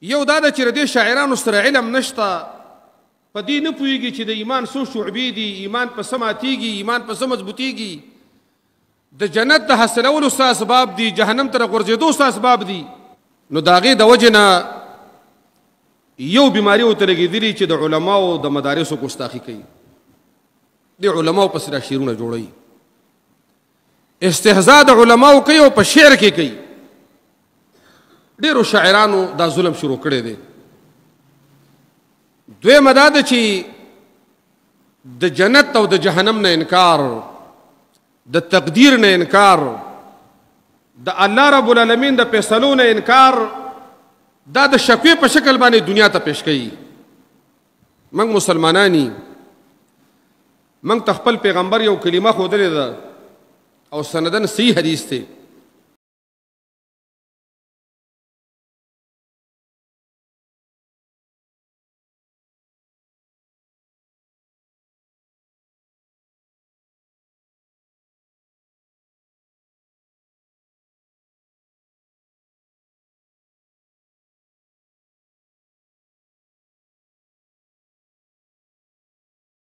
یو دا ده چې د دې شاعرانو سره علم نشته په دې نه پوهېږي چې د ایمان څو شعبې دي ایمان په څه ماتېږي ایمان په څه مضبوطېږي د جنت د حاصلولو څه اسباب دي جهنم ته د غورځېدو څه اسباب دي نو د هغې د وجې نه یو بیماري ورته لګېدلي چې د علماو د مدارسو ګستاخي کوي د علماو پسې دا شعرونه جوړوي استهزاء د علماو کوي او په شعر کې کوي ډیرو شاعرانو دا ظلم شروع کړی دی دوی مداد چې د جنت او د جهنم نه انکار د تقدیر نه انکار د الله رب العالمین د فیصلو نه انکار دا د شکوې په شکل باندې دنیا ته پیش کړي موږ مسلمانانی موږ ته خپل پیغمبر یو کلمه خودلې ده او سندن صحیح حدیث دی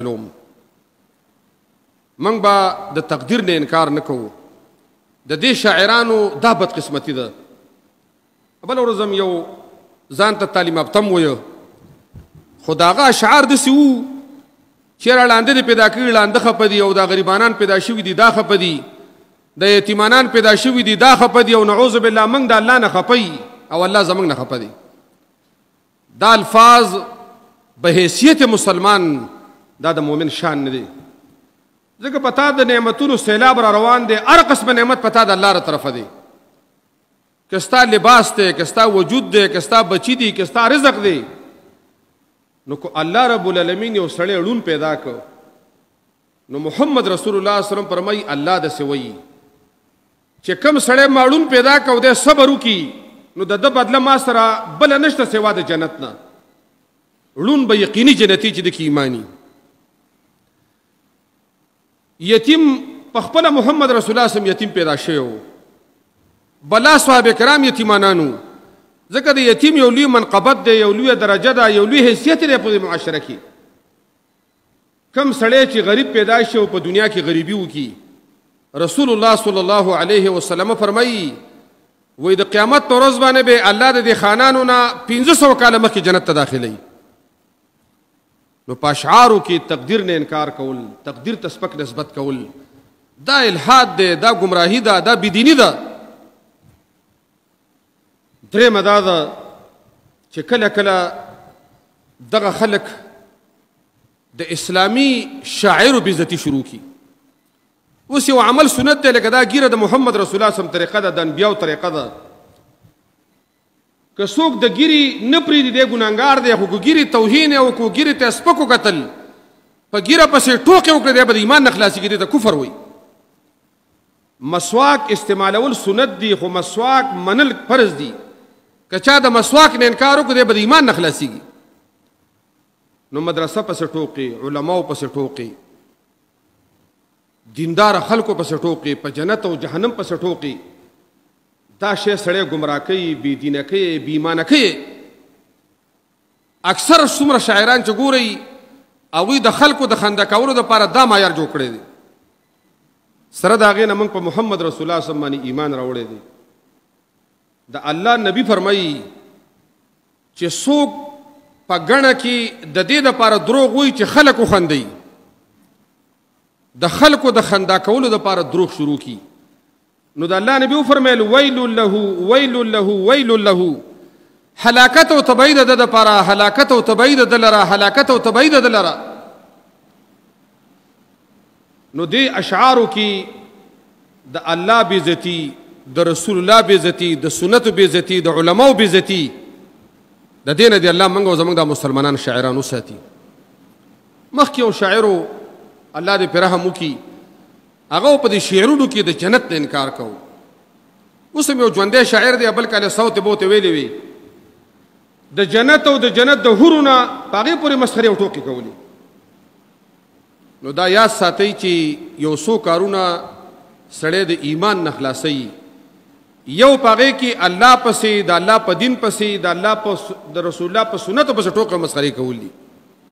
لوم منګ با د تقدیر نه انکار نکوو د دې شاعرانو دا بد قسمتي ده بل ورځم یو ځان ته تعلیم ابتم ویو خداغه اشعار د سیو چیرې لاندې دې پیدا کړی لاندې خپدي او دا غریبانان پیدا شوی دي دا خپدي د یتیمانان پیدا شوی دي دا خپدي او نعوذ بالله موږ د الله نه خپي او الله زمنګ نه خپدي دا الفاظ به حیثیت مسلمان دا د مؤمن شان نه دی ځکه پتا د نعمتونو سیلاب را روان دی هر قسم نعمت پتا د الله تر طرفه دی کستا لباس ته کستا وجود دی کستا بچی دی کستا رزق دی نو کو الله رب العالمین یو سړی ړون پیدا کړ نو محمد رسول الله صلی الله علیه وسلم فرمای الله د سوی چې کوم سړی ماړون پیدا کو دی صبر وکي نو د ده بدله ما سره بله نشته سوا د جنت نه ړون به یقیني جنتی چې د کې ایمانی یتیم په خپل محمد رسول الله سم یتیم پیدا شوی و بلا صاحب کرام یتیمانانو ځکه د یتیم یو لوی منقبت دی یو لوی درجه ده یو لوی حیثیت دی په معاشره کې کم سړی چې غریب پیدا شي او په دنیا کې غریبي وکي رسول الله صلی الله علیه وسلم فرمایي وای د قیامت پر ورځ باندې به الله د دې خانانو نه 1500 کال مخکې جنت ته داخلي نو پاشعارو کې تقدیر نه انکار کول تقدیر ته سپک نسبت کول دا الحاد دی دا گمراهی ده دا بدینی ده درېمه دا ده چې کله کله دغه خلک د اسلامی شاعر به عزت شروع کی اوس یو عمل سنت دی لکه دا ګیره د محمد رسول الله سم طریقه ده د انبیو طریقه ده که څوک د ګیری نه پری دی ګناګار دی خو ګیری توهین او کو ګیری ته سپکو قتل په ګیره پسې ټوکې وکړې دی به ایمان نه خلاصي کېږي ته کفر وای مسواک استعمالول سنت دي خو مسواک منل فرض دي که چا د مسواک نه انکار وکړ دی به ایمان نه خلاصيږي نو مدرسه پس ټوکي علماو پس ټوکي دیندار خلکو پس ټوکي په جنت او جهنم پس ټوکي دا شی سړی گمراه کوي بی دینه کوي بی ایمانه کوي اکثر څومره شاعران چې ګورئ هغوی د خلکو د خنده کولو دپاره دا معیار جوړ کړی دی سره د هغې نه موږ په محمد رسول الله صم باندې ایمان راوړی دی د الله نبی فرمایي چې څوک په ګڼه کې د دې دپاره دروغ وایي چې خلک وخندوي د خلکو د خندا کولو دپاره دروغ شروع کی نو د الله نبی فرمایل ویل له ویل له ویل له هلاکت او تبعی د د پاره هلاکت او تبعی د دلره هلاکت او تبعی د دلره نو دی اشعارو کې د الله بیزتی د رسول الله بیزتی د سنت بیزتی د علماو بیزتی د دین دی الله منګو زمنګ د مسلمانان شاعرانو ساتي مخکې او شاعرو الله دې پرهم وکي هغه په دې شعرونو کې د جنت نه انکار کوو اوس یو ژوندې شاعر دی بل کله صوت بوته ویلې وی د جنت او د جنت د هورونه پاغه پورې مسخره او ټوکی کولی نو دا یاد ساتي چې یو سو کارونه سړی د ایمان نه خلاصي یو پاغه کې الله پسې د الله په دین پسې د الله په د رسول الله په سنت پسې ټوکه مسخره کولی